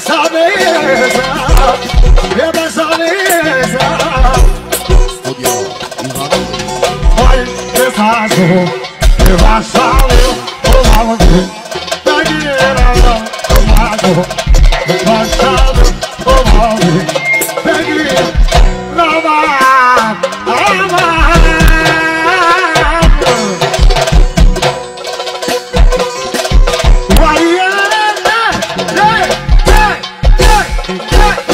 dessa mesa, vem dessa mesa. Olha, eu faço, eu faço, eu faço, da guerra, eu faço, eu faço, eu faço. cut.